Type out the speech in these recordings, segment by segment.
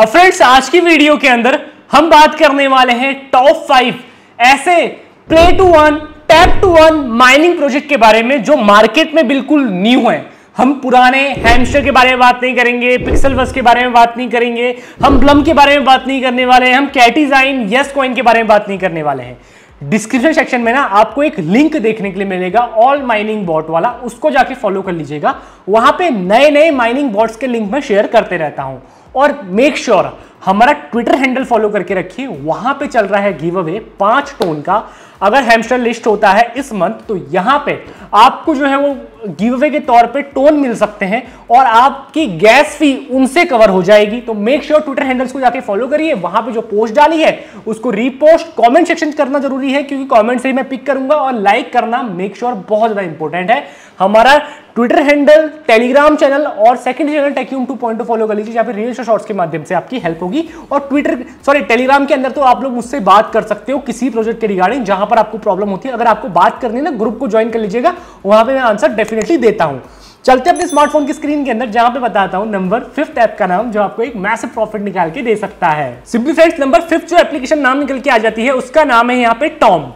अब फ्रेंड्स आज की वीडियो के अंदर हम बात करने वाले हैं टॉप फाइव ऐसे play to one tap to one mining project के बारे में जो मार्केट में बिल्कुल न्यू है। हम पुराने हैमस्टर के बारे में बात नहीं करेंगे पिक्सल बस के बारे में बात नहीं करेंगे, हम ब्लम के बारे में बात नहीं करने वाले हैं, हम कैटीजाइन यस कॉइन के बारे में बात नहीं करने वाले हैं। डिस्क्रिप्शन सेक्शन में ना आपको एक लिंक देखने के लिए मिलेगा ऑल माइनिंग बॉट वाला, उसको जाके फॉलो कर लीजिएगा। वहाँ पे नए नए माइनिंग बॉट्स के लिंक में शेयर करते रहता हूँ। और मेक श्योर sure, हमारा ट्विटर हैंडल फॉलो करके रखिए। वहाँ पे चल रहा है गिव अवे पाँच टोन का। अगर हैमस्टर लिस्ट होता है इस मंथ तो यहाँ पे आपको जो है वो गिव अवे के तौर पे टोन मिल सकते हैं और आपकी गैस फ़ी उनसे कवर हो जाएगी। तो मेक श्योर ट्विटर हैंडल्स को जाके फॉलो करिए। वहाँ पे जो पोस्ट डाली है उसको रीपोस्ट कमेंट सेक्शन करना ज़रूरी है क्योंकि कमेंट से ही मैं पिक करूँगा और लाइक करना मेक श्योर बहुत ज़्यादा इंपॉर्टेंट है। हमारा ट्विटर हैंडल टेलीग्राम चैनल और सेकंड चैनल टेक्यूम टू पॉइंट फॉलो कर लीजिए, जहाँ पे रील्स और शॉर्ट्स के माध्यम से आपकी हेल्प होगी। और ट्विटर सॉरी टेलीग्राम के अंदर तो आप लोग मुझसे बात कर सकते हो किसी प्रोजेक्ट के रिगार्डिंग जहाँ पर आपको प्रॉब्लम होती है। अगर आपको बात करनी है ना ग्रुप को ज्वाइन कर लीजिएगा, वहाँ पर मैं आंसर डेफिनेटली देता हूँ। चलते अपने स्मार्टफ़ोन की स्क्रीन के अंदर, जहाँ पे बताता हूँ नंबर फिफ्थ ऐप का नाम, जो आपको एक मैसिव प्रॉफिट निकाल के दे सकता है। सिंपली फ्रेंड्स नंबर फिफ्थ जो एप्लीकेशन नाम निकल के आ जाती है, उसका नाम है यहाँ पे टॉम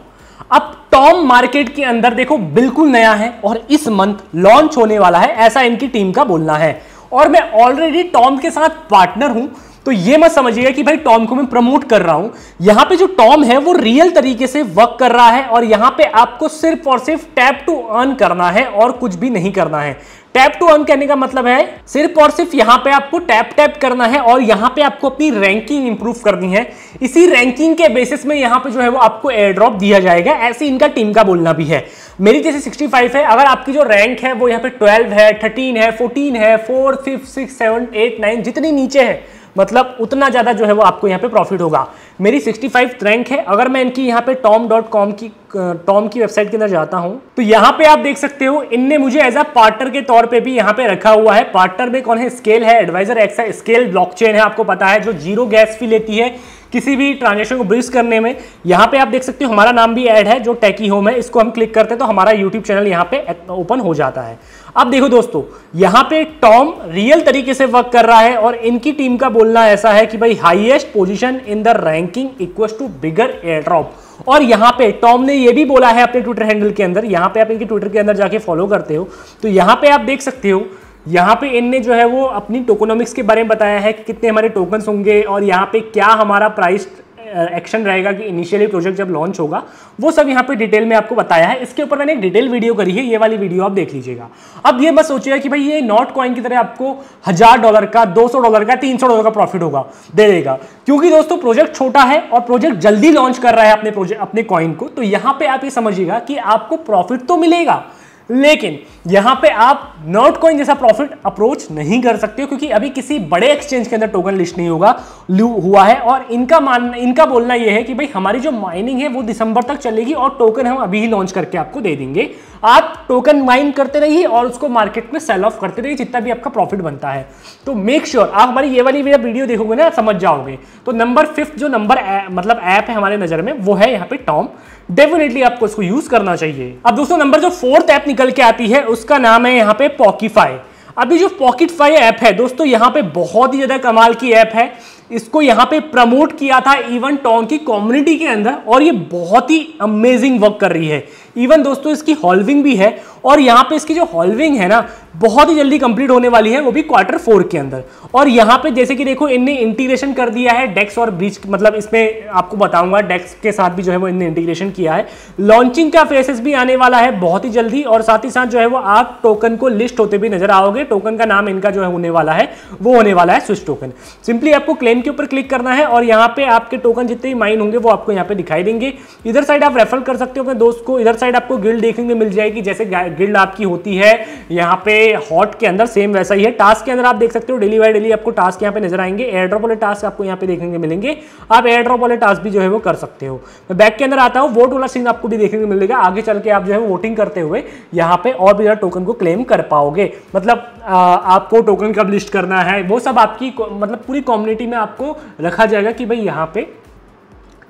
अब टॉम मार्केट के अंदर देखो, बिल्कुल नया है और इस मंथ लॉन्च होने वाला है, ऐसा इनकी टीम का बोलना है। और मैं ऑलरेडी टॉम के साथ पार्टनर हूँ तो ये मत समझिएगा कि भाई टॉम को मैं प्रमोट कर रहा हूँ। यहाँ पे जो टॉम है, वो रियल तरीके से वर्क कर रहा है और यहाँ पे आपको सिर्फ़ और सिर्फ़ टैप टू अर्न करना है और कुछ भी नहीं करना है। टैप टू अर्न करने का मतलब है, सिर्फ़ और सिर्फ़ यहाँ पे आपको टैप टैप करना है और यहाँ पे आपको अपनी रैंकिंग इंप्रूव करनी है। इसी रैंकिंग के बेसिस में यहाँ पे जो है वो आपको एयर ड्रॉप दिया जाएगा। ऐसे इनका टीम का बोलना भी है। मेरी जैसे 65 है, अगर आपकी जो रैंक है वो यहाँ पे 12 है 13 है 14 है 4 5 6 7 8 9 जितनी नीचे है मतलब उतना ज़्यादा जो है वो आपको यहाँ पे प्रॉफिट होगा। मेरी 65 रैंक है। अगर मैं इनकी यहाँ पे टॉम डॉट कॉम की टॉम की वेबसाइट के अंदर जाता हूँ तो यहाँ पे आप देख सकते हो, इनने मुझे एज अ पार्टनर के तौर पे भी यहाँ पे रखा हुआ है। पार्टनर में कौन है? स्केल है एडवाइजर एक्स है स्केल ब्लॉकचेन है, आपको पता है, जो ज़ीरो गैस फ़ी लेती है। किसी भी ट्रांजेक्शन को ब्रिज करने में, यहाँ पे आप देख सकते हो, हमारा नाम भी ऐड है, जो टैकी होम है, इसको हम क्लिक करते हैं तो हमारा यूट्यूब चैनल यहाँ पे ओपन हो जाता है। अब देखो दोस्तों, यहाँ पे टॉम रियल तरीके से वर्क कर रहा है और इनकी टीम का बोलना ऐसा है कि भाई highest position in the ranking equal to bigger airdrop और यहाँ पे टॉम ने ये भी बोला है अपने ट्विटर हैंडल के अंदर, यहाँ पे आप इनके ट्विटर के अंदर जाके फॉलो करते हो तो यहाँ पे आप देख सकते हो यहाँ पे इनने जो है वो अपनी टोकोनॉमिक्स के बारे में बताया है कि कितने हमारे टोकन्स होंगे और यहाँ पे क्या हमारा प्राइस एक्शन रहेगा कि इनिशियली प्रोजेक्ट जब लॉन्च होगा, वो सब यहाँ पे डिटेल में आपको बताया है। इसके ऊपर मैंने एक डिटेल वीडियो करी है, ये वाली वीडियो आप देख लीजिएगा। अब ये मत सोचिएगा कि भाई ये नॉट कॉइन की तरह आपको हज़ार डॉलर का, दो सौ डॉलर का, तीन सौ डॉलर का प्रॉफिट होगा, दे देगा। क्योंकि दोस्तों प्रोजेक्ट छोटा है और प्रोजेक्ट जल्दी लॉन्च कर रहा है अपने प्रोजेक्ट अपने कॉइन को तो यहाँ पे आप ये समझिएगा कि आपको प्रॉफिट तो मिलेगा लेकिन यहाँ पे आप नॉट कॉइन जैसा प्रॉफिट अप्रोच नहीं कर सकते हो क्योंकि अभी किसी बड़े एक्सचेंज के अंदर टोकन लिस्ट नहीं होगा हुआ है। और इनका मान इनका बोलना यह है कि भाई हमारी जो माइनिंग है वो दिसंबर तक चलेगी और टोकन हम अभी ही लॉन्च करके आपको दे देंगे। आप टोकन माइन करते रहिए और उसको मार्केट में सेल ऑफ़ करते रहिए जितना भी आपका प्रॉफिट बनता है। तो मेक श्योर sure, आप हमारी ये वाली वीडियो देखोगे ना समझ जाओगे। तो नंबर फिफ्थ जो नंबर मतलब ऐप है हमारे नज़र में वो है यहाँ पे टॉम डेफिनेटली आपको इसको यूज़ करना चाहिए। अब दोस्तों नंबर जो फोर्थ ऐप निकल के आती है, उसका नाम है यहाँ पे पॉकीफाई अभी जो पॉकेट फाई ऐप है, दोस्तों, यहाँ पे बहुत ही ज़्यादा कमाल की ऐप है। इसको यहाँ पे प्रमोट किया था इवन टॉन की कम्युनिटी के अंदर और ये बहुत ही अमेजिंग वर्क कर रही है। इवन दोस्तों, इसकी हॉल्विंग भी है और यहाँ पे इसकी जो हॉल्विंग है ना, बहुत ही जल्दी कंप्लीट होने वाली है, वो भी क्वार्टर फोर के अंदर। और यहाँ पे जैसे कि देखो, इनने इंटीग्रेशन कर दिया है डेक्स और ब्रिज मतलब इसमें आपको बताऊँगा डेक्स के साथ भी जो है वो इनने इंटीग्रेशन किया है। लॉन्चिंग का फेसेस भी आने वाला है बहुत ही जल्दी और साथ ही साथ जो है वो आप टोकन को लिस्ट होते भी नज़र आओगे टोकन का नाम इनका जो है होने वाला है, वो होने वाला है स्विच टोकन सिंपली आपको क्लेम के ऊपर क्लिक करना है और यहाँ पे आपके टोकन जितने भी माइन होंगे, वो आपको यहाँ पे दिखाई देंगे। इधर साइड आप रेफर कर सकते हो अपने दोस्त को, इधर साइड आपको गिल्ड देखने में मिल जाएगी, जैसे गिल्ड आपकी होती है, यहाँ पे हॉट के अंदर सेम वैसा ही है। टास्क के अंदर आप देख सकते हो, डेली बाई डेली आपको टास्क यहाँ पे नज़र आएँगे। एयर ड्रॉप वाले टास्क आपको यहाँ पे देखने को मिलेंगे। आप एयर ड्रॉप वाले टास्क भी जो है वो कर सकते हो। मैं बैक के अंदर आता हूँ, वोट वाला सीन आपको भी देखने को मिलेगा। आगे चल के आप जो है वोटिंग करते हुए यहाँ पे और भी ज़्यादा टोकन को क्लेम कर पाओगे। मतलब आपको टोकन कब लिस्ट करना है, वो सब आपकी मतलब पूरी कम्युनिटी में आपको रखा जाएगा कि भाई यहाँ पे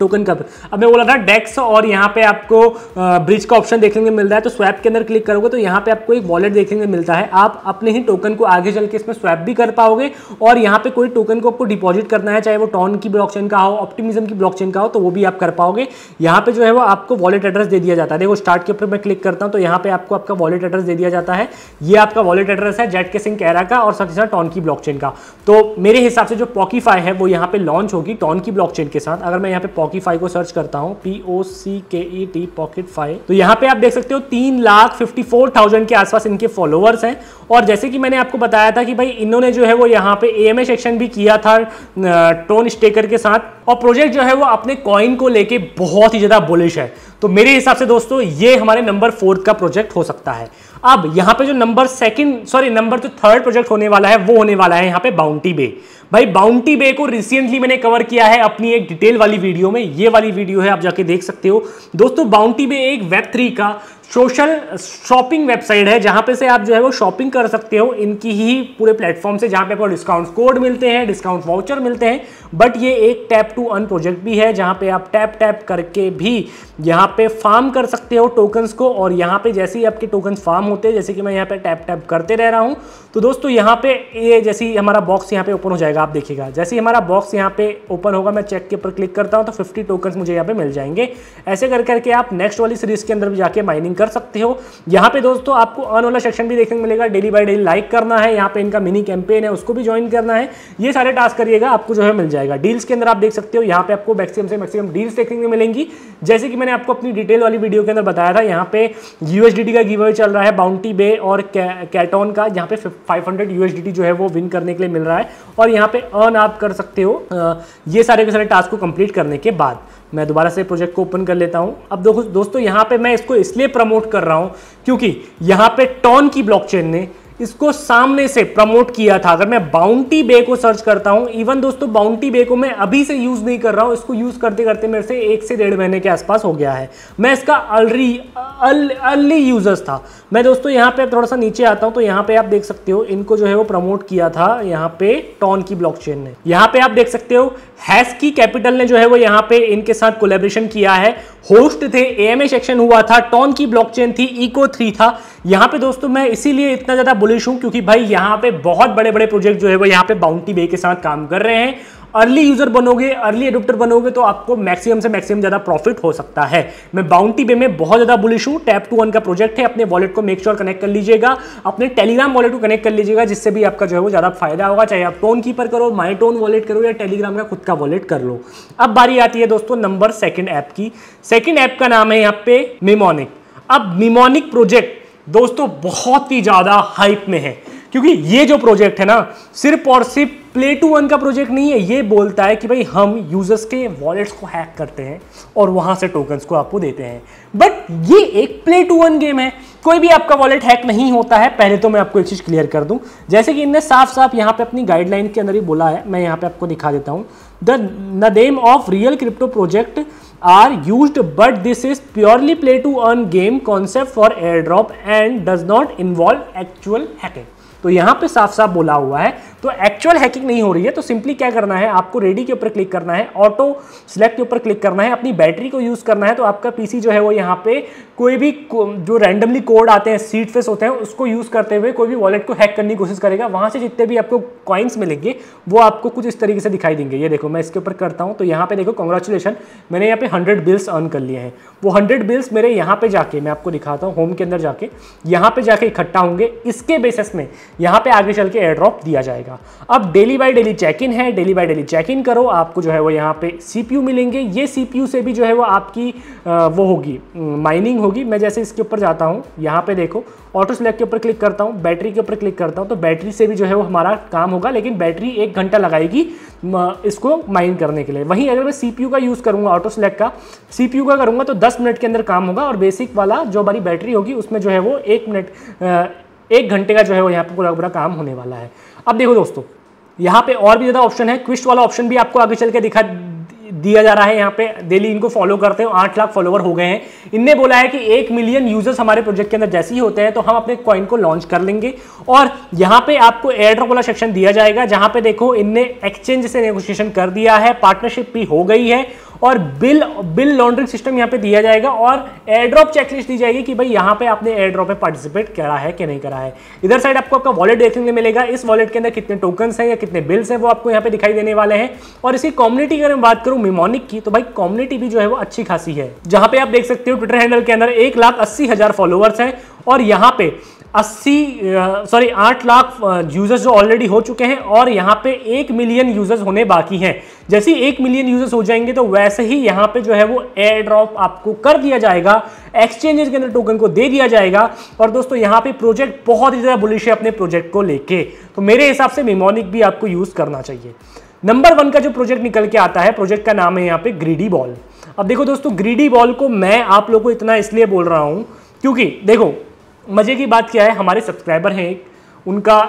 टोकन का अब मैं बोला था डेक्स और यहाँ पे आपको ब्रिज का ऑप्शन देखने को मिल रहा है तो स्वैप के अंदर क्लिक करोगे तो यहाँ पे आपको एक वॉलेट देखने को मिलता है। आप अपने ही टोकन को आगे चल के इसमें स्वैप भी कर पाओगे, और यहाँ पे कोई टोकन को आपको डिपॉजिट करना है, चाहे वो टॉन की ब्लॉकचेन का हो ऑप्टिमिज्म की ब्लॉकचेन का हो तो वो भी आप कर पाओगे। यहाँ पे जो है वो आपको वॉलेट एड्रेस दे दिया जाता है। देखो स्टार्ट के ऊपर मैं क्लिक करता हूँ तो यहाँ पे आपको आपका वॉलेट एड्रेस दे दिया जाता है। ये आपका वॉलेट एड्रेस है जेट के सिंह कैरा का, और साथ ही साथ टॉन की ब्लॉकचेन का। तो मेरे हिसाब से जो पॉकीफाई है, वो यहाँ पे लॉन्च होगी टॉन की ब्लॉकचेन के साथ। अगर मैं यहाँ पे पॉकीफाई को सर्च करता हूँ पी ओ सी के ई टी पॉकेट फाई तो यहाँ पे आप देख सकते हो तीन लाख फिफ्टी फोर थाउज़ेंड के आसपास इनके फॉलोअर्स हैं। और जैसे कि मैंने आपको बताया था कि भाई इन्होंने जो है वो यहाँ पे ए एक्शन भी किया था टोन स्टेकर के साथ। और प्रोजेक्ट जो है वो अपने कॉइन को लेके बहुत ही ज़्यादा बुलिश है। तो मेरे हिसाब से दोस्तों, ये हमारे नंबर फोर्थ का प्रोजेक्ट हो सकता है। अब यहाँ पे जो नंबर सेकंड सॉरी नंबर जो थर्ड प्रोजेक्ट होने वाला है, वो होने वाला है यहाँ पे बाउंटी बे भाई बाउंटी बे को रिसेंटली मैंने कवर किया है अपनी एक डिटेल वाली वीडियो में। ये वाली वीडियो है, आप जाके देख सकते हो। दोस्तों बाउंटी बे एक वेब थ्री का सोशल शॉपिंग वेबसाइट है, जहाँ पे से आप जो है वो शॉपिंग कर सकते हो। इनकी ही पूरे प्लेटफॉर्म से जहाँ पे आपको डिस्काउंट कोड मिलते हैं, डिस्काउंट वाउचर मिलते हैं। बट ये एक टैप टू अन प्रोजेक्ट भी है, जहाँ पे आप टैप टैप करके भी यहाँ पे फार्म कर सकते हो टोकन्स को। और यहाँ पे जैसे ही आपके टोकन्स फार्म होते हैं, जैसे कि मैं यहाँ पे टैप टैप करते रह रहा हूँ तो दोस्तों यहाँ पे ये जैसे ही हमारा बॉक्स यहाँ पे ओपन हो जाएगा, आप देखिएगा। जैसे ही हमारा बॉक्स यहाँ पे ओपन होगा, मैं चेक के ऊपर क्लिक करता हूँ तो फिफ्टी टोकन्स मुझे यहाँ पे मिल जाएँगे। ऐसे कर करके आप नेक्स्ट वाली सीरीज़ के अंदर भी जाके माइनिंग कर सकते हो। यहाँ पे दोस्तों आपको अन वाला सेक्शन भी देखने को मिलेगा। डेली बाई डेली लाइक करना है। यहाँ पे इनका मिनी कैंपेन है, उसको भी ज्वाइन करना है। ये सारे टास्क करिएगा, आपको जो है मिल जाएगा। डील्स के अंदर आप देख सकते हो, यहाँ पे आपको मैक्सिमम से मैक्सिमम डील्स देखने को मिलेंगी। जैसे कि मैंने आपको अपनी डिटेल वाली वीडियो के अंदर बताया था, यहाँ पे यूएसडीटी का गिव चल रहा है बाउंटी बे और कैटोन का। यहाँ पे 500 यूएसडीटी जो है वो विन करने के लिए मिल रहा है। और यहाँ पे अर्न आप कर सकते हो ये सारे के सारे टास्क को कंप्लीट करने के बाद। मैं दोबारा से प्रोजेक्ट को ओपन कर लेता हूँ। अब देखो दोस्तों, यहाँ पे मैं इसको इसलिए प्रमोट कर रहा हूँ क्योंकि यहाँ पे टॉन की ब्लॉकचेन ने इसको सामने से प्रमोट किया था। अगर मैं बाउंटी बे को सर्च करता हूँ इवन दोस्तों बाउंटी बे को मैं अभी से यूज़ नहीं कर रहा हूँ, इसको यूज़ करते करते मेरे से एक से डेढ़ महीने के आसपास हो गया है। मैं इसका अलरी अर्ली यूज़र्स था। मैं दोस्तों यहाँ पे थोड़ा सा नीचे आता हूँ तो यहाँ पे आप देख सकते हो, इनको जो है वो प्रमोट किया था यहाँ पे टॉन की ब्लॉकचेन ने। यहाँ पे आप देख सकते हो हैस की कैपिटल ने जो है वो यहाँ पे इनके साथ कोलेब्रेशन किया है। होस्ट थे एएमए सेक्शन हुआ था टॉन की ब्लॉकचेन थी इको थ्री था। यहाँ पे दोस्तों मैं इसीलिए इतना ज़्यादा बुलिश हूँ, क्योंकि भाई यहाँ पे बहुत बड़े बड़े प्रोजेक्ट जो है वो यहाँ पे बाउंटी बे के साथ काम कर रहे हैं। अर्ली यूज़र बनोगे अर्ली एडोप्टर बनोगे तो आपको मैक्सिमम से मैक्सिमम ज़्यादा प्रॉफिट हो सकता है। मैं बाउंटी बे में बहुत ज़्यादा बुलिश हूँ। टैप टू वन का प्रोजेक्ट है, अपने वॉलेट को मेक श्योर कनेक्ट कर लीजिएगा। अपने टेलीग्राम वॉलेट को कनेक्ट कर लीजिएगा, जिससे भी आपका जो है वो ज़्यादा फ़ायदा होगा। चाहे आप टोन कीपर करो माई टोन वॉलेट करो, या टेलीग्राम का खुद का वॉलेट कर लो। अब बारी आती है दोस्तों नंबर सेकेंड ऐप की। सेकेंड ऐप का नाम है यहाँ पे मिमोनिक अब मिमोनिक प्रोजेक्ट दोस्तों, बहुत ही ज़्यादा हाइप में है। क्योंकि ये जो प्रोजेक्ट है ना, सिर्फ़ और सिर्फ़ प्ले टू वन का प्रोजेक्ट नहीं है, ये बोलता है कि भाई हम यूज़र्स के वॉलेट्स को हैक करते हैं और वहाँ से टोकन्स को आपको देते हैं। बट ये एक प्ले टू वन गेम है। कोई भी आपका वॉलेट हैक नहीं होता है, पहले तो मैं आपको एक चीज़ क्लियर कर दूँ। जैसे कि इनने साफ़ साफ़ यहाँ पे अपनी गाइडलाइन के अंदर ही बोला है, मैं यहाँ पे आपको दिखा देता हूँ। The name of real crypto project are used but this is purely play to earn game concept for airdrop and does not involve actual hacking. तो यहाँ पे साफ़ साफ़ बोला हुआ है। तो एक्चुअल हैकिंग नहीं हो रही है तो सिंपली क्या करना है, आपको रेडी के ऊपर क्लिक करना है ऑटो सिलेक्ट के ऊपर क्लिक करना है, अपनी बैटरी को यूज़ करना है तो आपका पीसी जो है वो यहाँ पे कोई भी जो रैंडमली कोड आते हैं सीट फेस होते हैं, उसको यूज़ करते हुए कोई भी वॉलेट को हैक करने की कोशिश करेगा। वहाँ से जितने भी आपको कॉइन्स मिलेंगे, वो आपको कुछ इस तरीके से दिखाई देंगे। ये देखो, मैं इसके ऊपर करता हूँ तो यहाँ पे देखो कॉन्ग्रेचुलेशन मैंने यहाँ पे हंड्रेड बिल्स अर्न कर लिए हैं। वो हंड्रेड बिल्स मेरे यहाँ पे जाके, मैं आपको दिखाता हूँ होम के अंदर जाके, यहाँ पे जाके इकट्ठा होंगे। इसके बेसिस में यहाँ पे आगे चल के एयर ड्रॉप दिया जाएगा। अब daily by daily check in है daily by daily check in करो, आपको जो है वो यहाँ पे सीपीयू मिलेंगे। ये सीपीयू से भी जो है वो आपकी वो होगी माइनिंग होगी। मैं जैसे इसके ऊपर जाता हूँ, यहाँ पे देखो ऑटो सेलेक्ट के ऊपर क्लिक करता हूँ बैटरी के ऊपर क्लिक करता हूँ तो बैटरी से भी जो है वो हमारा काम होगा, लेकिन बैटरी एक घंटा लगाएगी इसको माइन करने के लिए। वहीं अगर मैं सीपीयू का यूज़ करूँगा ऑटो सेलेक्ट का सीपीयू का करूँगा तो 10 मिनट के अंदर काम होगा, और बेसिक वाला जो हमारी बैटरी होगी, उसमें जो है वो एक मिनट एक घंटे का जो है वो यहाँ पे पूरा पूरा काम होने वाला है। अब देखो दोस्तों, यहाँ पे और भी ज़्यादा ऑप्शन है। क्विस्ट वाला ऑप्शन भी आपको आगे चल के दिखा दिया जा रहा है यहाँ पे। डेली इनको फॉलो करते हो, आठ लाख फॉलोवर हो गए हैं। इनने बोला है कि एक मिलियन यूज़र्स हमारे प्रोजेक्ट के अंदर जैसे ही होते हैं तो हम अपने कॉइन को लॉन्च कर लेंगे। और यहाँ पे आपको एयर ड्रॉप वाला सेक्शन दिया जाएगा, जहाँ पे देखो इनने एक्सचेंज से नेगोशिएशन कर दिया है पार्टनरशिप भी हो गई है। और बिल बिल लॉन्ड्रिंग सिस्टम यहाँ पे दिया जाएगा और एयर ड्रॉप चेकलिस्ट दी जाएगी कि भाई यहाँ पे आपने एयर ड्रॉप में पार्टिसिपेट करा है कि नहीं करा है। इधर साइड आपको आपका वॉलेट देखने मिलेगा। इस वॉलेट के अंदर कितने टोकन हैं या कितने बिल्स हैं वो आपको यहाँ पे दिखाई देने वाले हैं। और इसकी कम्युनिटी अगर मैं बात करूँ मिमोनिक की तो भाई कम्युनिटी भी जो है वो अच्छी खासी है। जहाँ पे आप देख सकते हो ट्विटर हैंडल के अंदर एक लाख अस्सी हज़ार फॉलोअर्स हैं और यहाँ पे 80 सॉरी आठ लाख यूज़र्स जो ऑलरेडी हो चुके हैं और यहाँ पे एक मिलियन यूज़र्स होने बाकी हैं। जैसे ही एक मिलियन यूज़र्स हो जाएँगे तो वैसे ही यहाँ पे जो है वो एयर ड्रॉप आपको कर दिया जाएगा एक्सचेंजेस के अंदर टोकन को दे दिया जाएगा। और दोस्तों, यहाँ पे प्रोजेक्ट बहुत ही ज़्यादा बुलिश है अपने प्रोजेक्ट को लेके। तो मेरे हिसाब से मेमोनिक भी आपको यूज़ करना चाहिए। नंबर वन का जो प्रोजेक्ट निकल के आता है प्रोजेक्ट का नाम है यहाँ पे ग्रीडी बॉल अब देखो दोस्तों ग्रीडी बॉल को मैं आप लोगों को इतना इसलिए बोल रहा हूँ, क्योंकि देखो मज़े की बात क्या है? हमारे सब्सक्राइबर हैं एक। उनका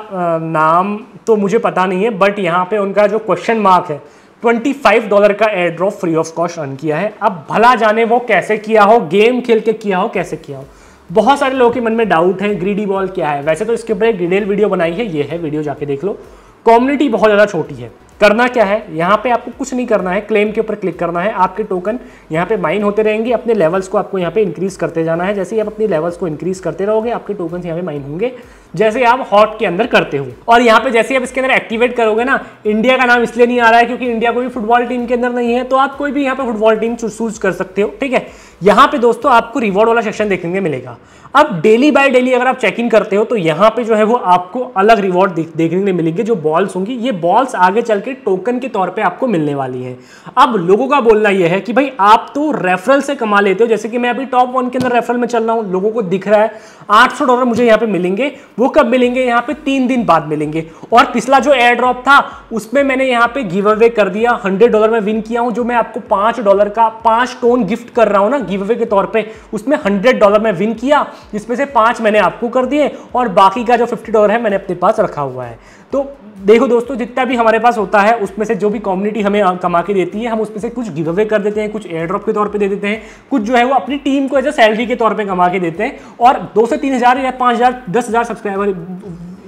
नाम तो मुझे पता नहीं है बट यहाँ पे उनका जो क्वेश्चन मार्क है 25 डॉलर का airdrop free of cost earn किया है। अब भला जाने वो कैसे किया हो गेम खेल के किया हो, कैसे किया हो? बहुत सारे लोगों के मन में डाउट है ग्रीडी बॉल क्या है? वैसे तो इसके ऊपर एक डिटेल वीडियो बनाई है, ये है वीडियो जाके देख लो। कम्युनिटी बहुत ज़्यादा छोटी है। करना क्या है? यहाँ पे आपको कुछ नहीं करना है। क्लेम के ऊपर क्लिक करना है। आपके टोकन यहाँ पे माइन होते रहेंगे। अपने लेवल्स को आपको यहाँ पे इंक्रीज करते जाना है। जैसे ही आप अपने लेवल्स को इंक्रीज करते रहोगे, आपके टोकन यहाँ पे माइन होंगे। जैसे आप हॉट के अंदर करते हो। और यहाँ पे जैसे आप इसके अंदर एक्टिवेट करोगे ना इंडिया का नाम इसलिए नहीं आ रहा है क्योंकि इंडिया कोई फुटबॉल टीम के अंदर नहीं है तो आप कोई भी यहाँ पे फुटबॉल टीम चूज़ कर सकते हो, ठीक है? यहाँ पे दोस्तों आपको रिवॉर्ड वाला सेक्शन देखने मिलेगा। अब डेली बाय डेली अगर आप चेक इन करते हो तो यहाँ पे जो है वो आपको अलग रिवॉर्ड देखने को मिलेंगे, जो बॉल्स होंगी। ये बॉल्स आगे चल के टोकन के तौर पे आपको मिलने वाली है। अब लोगों का बोलना यह है कि भाई, आप तो रेफरल से कमा लेते हो, जैसे कि मैं अभी टॉप वन के अंदर रेफरल में चल रहा हूँ, लोगों को दिख रहा है, आठ सौ डॉलर मुझे यहाँ पे मिलेंगे। वो कब मिलेंगे? यहाँ पे तीन दिन बाद मिलेंगे। और पिछला जो एयर ड्रॉप था, उसमें मैंने यहाँ पे गिव अवे कर दिया। हंड्रेड डॉलर में विन किया हूँ, जो मैं आपको पाँच डॉलर का, पाँच टोन गिफ्ट कर रहा हूँ ना गिव अवे के तौर पर उसमें हंड्रेड डॉलर में विन किया, जिसमें से पाँच मैंने आपको कर दिए, और बाकी का जो फिफ्टी डॉलर है मैंने अपने पास रखा हुआ है। तो देखो दोस्तों, जितना भी हमारे पास होता है, उसमें से जो भी कम्युनिटी हमें कमा के देती है, हम उसमें से कुछ गिव अवे कर देते हैं, कुछ एयर ड्रॉप के तौर पे दे देते हैं, कुछ जो है वो अपनी टीम को एज अ सैलरी के तौर पे कमा के देते हैं और दो से तीन हज़ार या पाँच हज़ार, दस हज़ार सब्सक्राइबर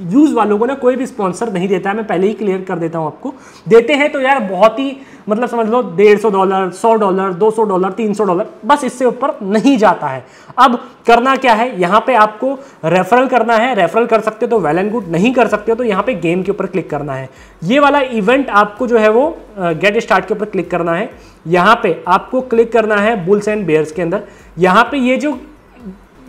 यूज़ वालों को ना कोई भी स्पॉन्सर नहीं देता है। मैं पहले ही क्लियर कर देता हूँ आपको। देते हैं तो यार बहुत ही मतलब समझ लो, डेढ़ सौ डॉलर सौ डॉलर दो सौ डॉलर तीन सौ डॉलर बस इससे ऊपर नहीं जाता है। अब करना क्या है? यहाँ पे आपको रेफरल करना है। रेफरल कर सकते हो तो वेल एंड गुड नहीं कर सकते हो तो यहाँ पे गेम के ऊपर क्लिक करना है। ये वाला इवेंट आपको जो है वो गेट स्टार्ट के ऊपर क्लिक करना है। यहाँ पे आपको क्लिक करना है बुल्स एंड बेयर्स के अंदर। यहाँ पे ये जो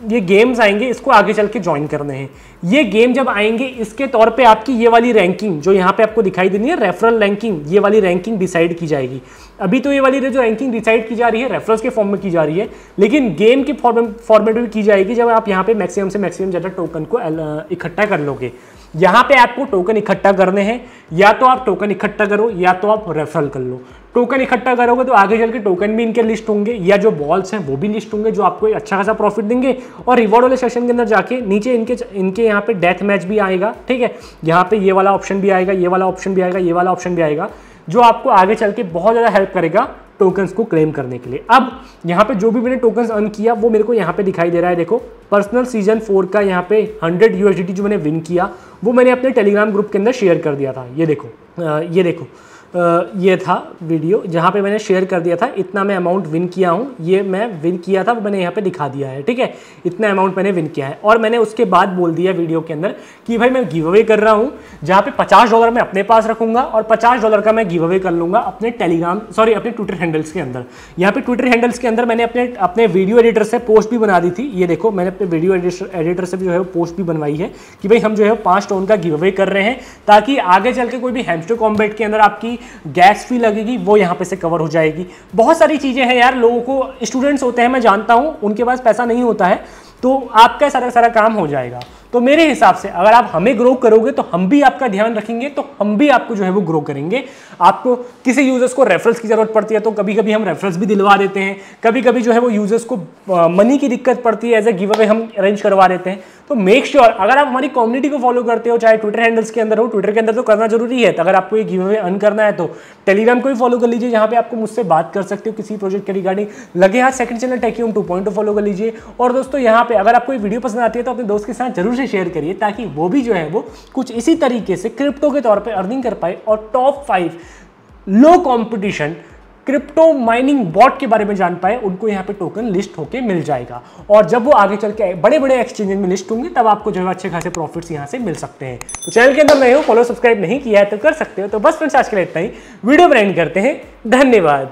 ये गेम्स आएँगे, इसको आगे चल के ज्वाइन करने हैं। ये गेम जब आएँगे, इसके तौर पे आपकी ये वाली रैंकिंग जो यहाँ पे आपको दिखाई देनी है रेफरल रैंकिंग ये वाली रैंकिंग डिसाइड की जाएगी। अभी तो ये वाली जो रैंकिंग डिसाइड की जा रही है रेफरल्स के फॉर्म में की जा रही है, लेकिन गेम के फॉर्मेट में की जाएगी जब आप यहाँ पे मैक्सिमम से मैक्सिमम ज़्यादा टोकन को इकट्ठा कर लोगे। यहाँ पे आपको टोकन इकट्ठा करने हैं, या तो आप टोकन इकट्ठा करो, या तो आप रेफरल कर लो। टोकन इकट्ठा करोगे तो आगे चल के टोकन भी इनके लिस्ट होंगे या जो बॉल्स हैं वो भी लिस्ट होंगे जो आपको अच्छा खासा प्रॉफिट देंगे। और रिवॉर्ड वाले सेक्शन के अंदर जाके नीचे इनके इनके यहाँ पे डेथ मैच भी आएगा ठीक है? यहाँ पे ये वाला ऑप्शन भी आएगा ये वाला ऑप्शन भी आएगा ये वाला ऑप्शन भी आएगा जो आपको आगे चल के बहुत ज़्यादा हेल्प करेगा टोकन्स को क्लेम करने के लिए। अब यहाँ पे जो भी मैंने टोकन्स अर्न किया वो मेरे को यहाँ पे दिखाई दे रहा है देखो पर्सनल सीज़न फोर का यहाँ पे 100 यूएसडीटी जो मैंने विन किया वो मैंने अपने टेलीग्राम ग्रुप के अंदर शेयर कर दिया था। ये देखो आ, ये देखो। ये था वीडियो, जहाँ पे मैंने शेयर कर दिया था, इतना मैं अमाउंट विन किया हूँ, ये मैं विन किया था, वो मैंने यहाँ पे दिखा दिया है, ठीक है? इतना अमाउंट मैंने विन किया है। और मैंने उसके बाद बोल दिया वीडियो के अंदर कि भाई मैं गिव अवे कर रहा हूँ, जहाँ पे पचास डॉलर मैं अपने पास रखूँगा और पचास डॉलर का मैं गिव अवे कर लूँगा अपने टेलीग्राम सॉरी अपने ट्विटर हैंडल्स के अंदर। यहाँ पे ट्विटर हैंडल्स के अंदर मैंने अपने अपने वीडियो एडिटर से पोस्ट भी बना दी थी। ये देखो, मैंने अपने वीडियो एडिटर से जो है पोस्ट भी बनवाई है कि भाई हम जो है पाँच टोन का गिव अवे कर रहे हैं, ताकि आगे चल के कोई भी हेमस्टर कॉम्बेट के अंदर आपकी गैस फ़ी लगेगी, वो यहाँ पे से कवर हो जाएगी। बहुत सारी चीज़ें हैं यार, लोगों को स्टूडेंट्स होते हैं, मैं जानता हूँ, उनके पास पैसा नहीं होता है तो आपका सारा सारा काम हो जाएगा। तो मेरे हिसाब से अगर आप हमें ग्रो करोगे तो हम भी आपका ध्यान रखेंगे तो हम भी आपको जो है वो ग्रो करेंगे। आपको किसी यूज़र्स को रेफरेंस की ज़रूरत पड़ती है तो कभी कभी हम रेफरेंस भी दिलवा देते हैं। कभी कभी जो है वो यूज़र्स को मनी की दिक्कत पड़ती है एज ए गिव अवे हम अरेंज करवा देते हैं। तो मेक श्योर sure, अगर आप हमारी कम्युनिटी को फॉलो करते हो चाहे ट्विटर हैंडल्स के अंदर हो ट्विटर के अंदर तो करना ज़रूरी है तो अगर आपको ये गिव अवे अर्न करना है तो टेलीग्राम को भी फॉलो कर लीजिए जहाँ पे आपको मुझसे बात कर सकते हो किसी प्रोजेक्ट के रिगार्डिंग लगे हाथ सेकंड चैनल टेक्यूम टू पॉइंट फॉलो कर लीजिए। और दोस्तों यहाँ पे अगर आपको वीडियो पसंद आती है तो अपने दोस्त के साथ ज़रूर से शेयर करिए ताकि वो भी जो है वो कुछ इसी तरीके से क्रिप्टो के तौर पर अर्निंग कर पाए और top five low competition crypto mining bot के बारे में जान पाए, उनको यहाँ पे टोकन लिस्ट होके मिल जाएगा। और जब वो आगे चल के बड़े बड़े एक्सचेंज में लिस्ट होंगे, तब आपको जो है अच्छे खासे प्रॉफिट्स यहाँ से मिल सकते हैं। तो चैनल के अंदर नए हो फॉलो सब्सक्राइब नहीं किया है तो कर सकते हो। तो बस फ्रेंड्स आज के लिए इतना ही। वीडियो ब्रांड करते हैं। धन्यवाद।